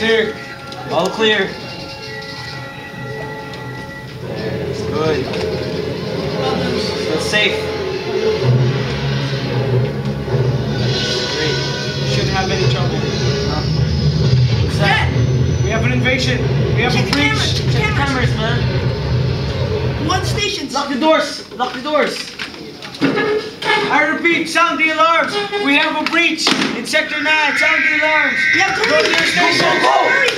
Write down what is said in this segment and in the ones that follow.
Clear. All clear. Good. Feel safe. Great. Shouldn't have any trouble. What's that? We have an invasion. We have Check a breach. Check the cameras, man. One station. Lock the doors. Lock the doors. I repeat, sound the alarms. We have a breach in Sector 9. Sound the alarms. To Go to your station. Hurry, go. I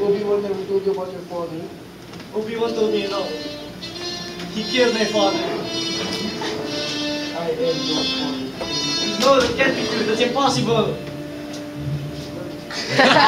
Obi-Wan never told you about your father. Obi-Wan told me no. He killed my father. I am your father. No, that can't be true. That's impossible.